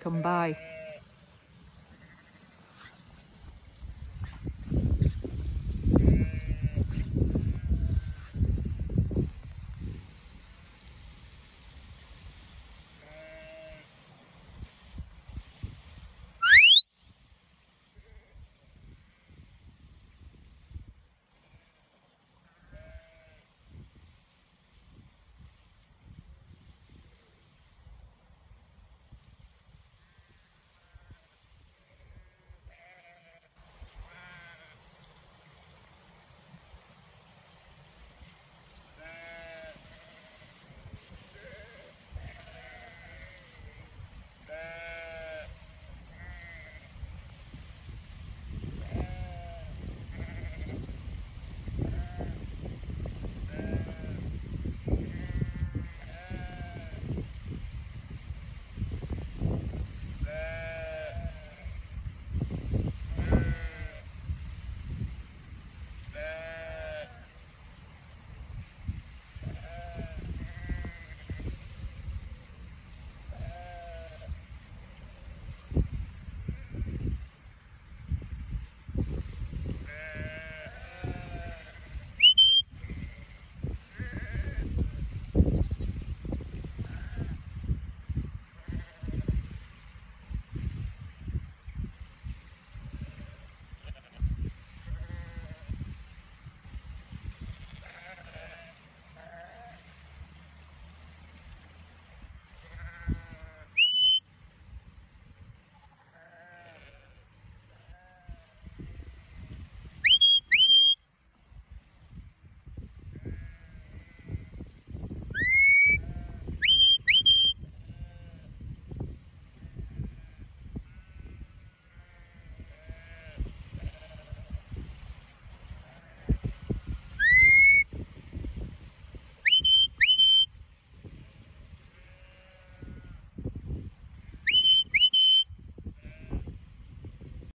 come by.